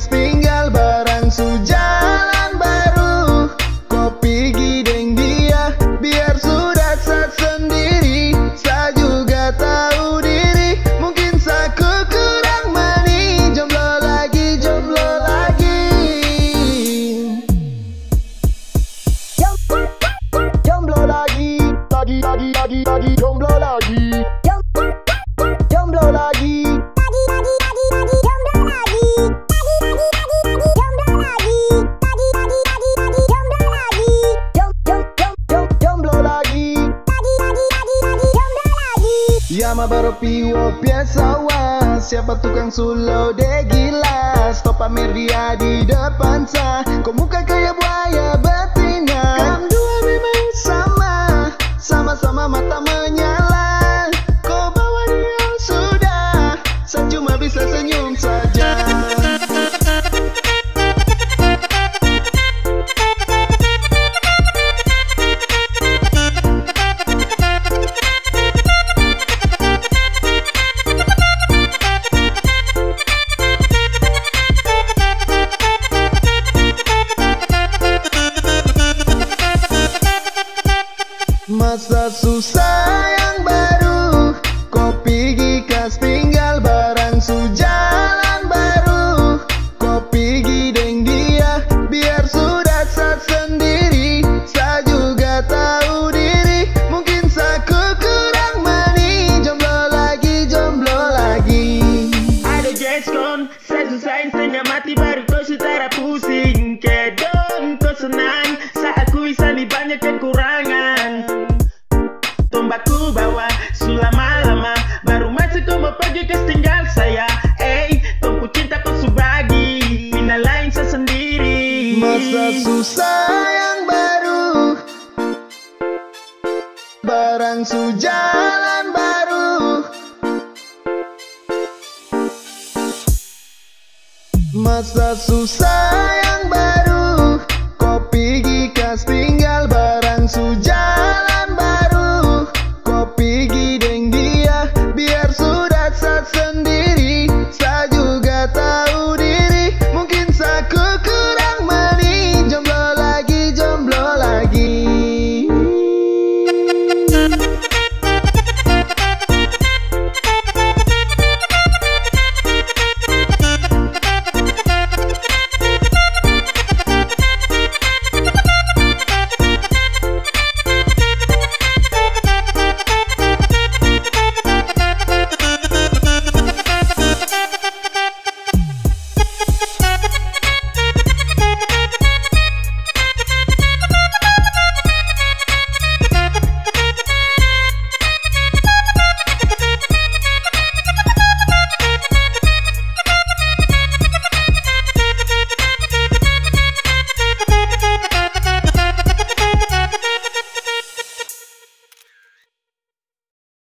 must baru piwo biasa was Siapa tukang sulo de gila. Stop pamer dia di depan sa. Kau muka kayak buaya betina. Kami dua memang sama. Sama-sama mata menyala. Kau bawa dia sudah. Saya cuma bisa senyum saja Masa susah yang baru susah yang baru. Barang sujalan baru. Masa susah